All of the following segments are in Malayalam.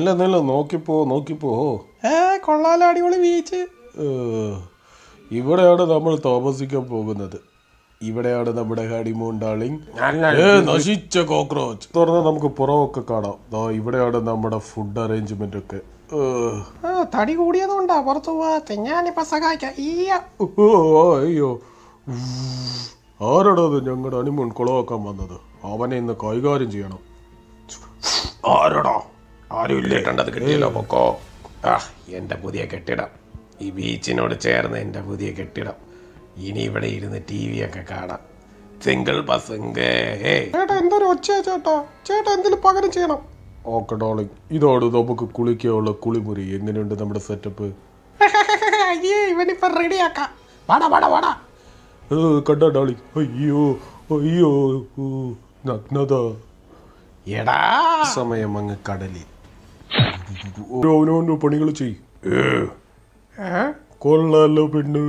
നില്ല നില്ല നോക്കിപ്പോ നോക്കിപ്പോ ഏ കൊള്ളാലോ അടിപൊളി ബീച്ച് ഇവിടെയാണ് നമ്മൾ താമസിക്കാൻ പോകുന്നത്. ഇവിടെയാണ് നമ്മുടെ ഹണിമൂൺ ഡാർലിംഗ് നശിച്ച കോക്രോച്ച് തുറന്ന് നമുക്ക് പുറമൊക്കെ കാണാം. ഇവിടെയാണ് നമ്മുടെ ഫുഡ് അറേഞ്ച്മെന്റ് ഒക്കെ. തടി കൂടിയതുകൊണ്ടാ പുറത്തു പോവാത്തെ ഞാനിപ്പോ സഹായിക്കാം. അയ്യോ. ആരോടത് ഞങ്ങളുടെ അണിമൂൺ കുളമാക്കാൻ വന്നത്? അവനെ ഇന്ന് കൈകാര്യം ചെയ്യണം. ആരോടോ? ആരുമില്ലേ അത് കിട്ടിയല്ലോ. പൊക്കോ. ആ എന്റെ പുതിയ കെട്ടിടം. ഈ ബീച്ചിനോട് ചേർന്ന് എന്റെ പുതിയ കെട്ടിടം. ഇനി ഇവിടെ ഇരുന്ന് ടി വി ഒക്കെ കാണാം സിംഗിൾ പസംഗ് ചേട്ടാ എന്തൊരു ഒച്ചയാ ചേട്ടാ? ചേട്ടാ എന്തെങ്കിലും പകരം ചെയ്യണം? ഓക്കെ ഡോളിങ് ഇതോട് നമുക്ക് കുളിക്കാനുള്ള കുളിമുറി എങ്ങനെയുണ്ട് നമ്മുടെ സെറ്റപ്പ്? അയ്യേ ഇവനിപ്പോ റെഡിയാക്കാം വാടാ വാടാ വാടാ. കണ്ട അയ്യോ അയ്യോ നഗ്നത. എടാ. സമയം അങ്ങ് കടലിൽ ഓരോനോനോ പണികൾ ചെയ്. കൊള്ളാലോ പെണ്ണ്.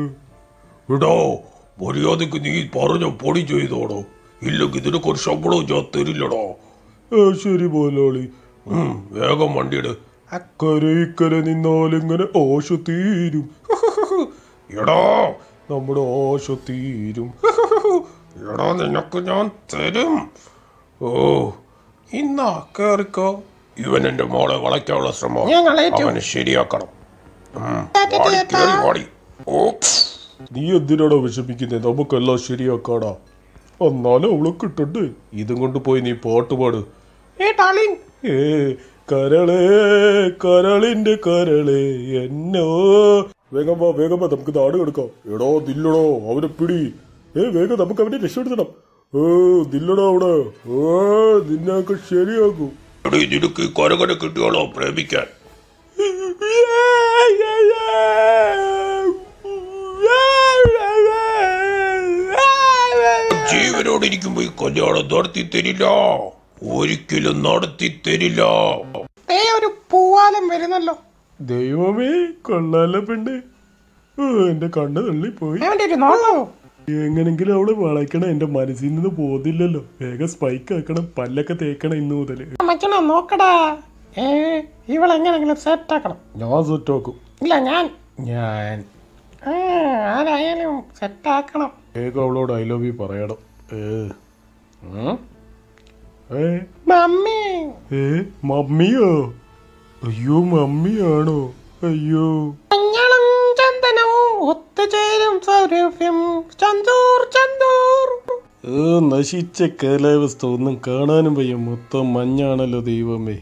ഇടോ മര്യാദയ്ക്ക് നീ പറഞ്ഞ പൊടി ചെയ്തോടോ. ഇല്ലെങ്കിൽ ഇതിനൊക്കെ ഒരു ശമ്പളവും ഞാൻ തരില്ലടോ. ശരി പോലാളി വേഗം വണ്ടിയിട്. അക്കരെ ഇക്കരെ നിന്നാലിങ്ങനെ ആശ തീരും. എടോ നമ്മുടെ ആശ തീരും. എടോ നിനക്ക് ഞാൻ തരും. ഓ ഇന്നാ കേറിക്കോ. ഇവൻ എന്റെ മോളെ വളയ്ക്കാനുള്ള ശ്രമം. അവന് ശരിയാക്കണം. നീ എന്തിനാടോ വിഷമിക്കുന്നത് നമുക്കെല്ലാം ശരിയാക്കാടാ. എന്നാലും അവളെ കിട്ടണ്ട് ഇതും കൊണ്ട് പോയി നീ പാട്ട് പാട്. ഏ ഏ കരളേ കരളിന്റെ കരളേ എന്നോ. വേഗം വാ വേഗം വാ നമുക്ക് നാട് കെടുക്കാം. എടോ ദില്ലടോ അവനെ പിടി. ഏ വേഗം നമുക്ക് അവനെ രക്ഷപ്പെടുത്തണം. ഓ ദില്ലടോ അവിടെ ഓ നിന്നൊക്കെ ശരിയാക്കും. എടീ, നിനക്ക് ഈ കിട്ടിയോളോ പ്രേമിക്കാൻ? ജീവനോട് ഇരിക്കുമ്പോ ഈ കല്യാണം നടത്തി തരില്ല. ഒരിക്കലും നടത്തി തരില്ല. ഏ ഒരു പൂവാലം വരുന്നല്ലോ. ദൈവമേ കൊള്ളാല പെണ്ണ്. എന്റെ കണ്ണ് തള്ളിപ്പോയി. നോക്കോ എങ്ങനെങ്കിലും അവളെ വളയ്ക്കണം എന്റെ മനസ്സിൽ നിന്ന് പോകുന്നില്ലല്ലോ വേഗം സ്പൈക്ക് ആക്കണം പല്ലൊക്കെ തേക്കണം ഇന്ന് മച്ചണ നോക്കടാ. ഏ ഇവളെങ്ങനെങ്കിലും സെറ്റ് ആക്കണം. ഞാൻ സെറ്റ് ആക്കും. ഇല്ല ഞാൻ. ഞാൻ. ആരായാലും സെറ്റ് ആക്കണം. വേഗം അവളോട് ഐ ലവ് യു പറയണം. ഏ. മമ്മി. ഏ മമ്മിയോ? അയ്യോ മമ്മിയാണോ? അയ്യോ. ഒത്തുചേരും സൗരഭ്യം. ചന്തൂർ ചന്തൂർ. നശിച്ച കാലാവസ്ഥ ഒന്നും കാണാനും വയ്യ. മൊത്തം മഞ്ഞാണല്ലോ ദൈവമേ.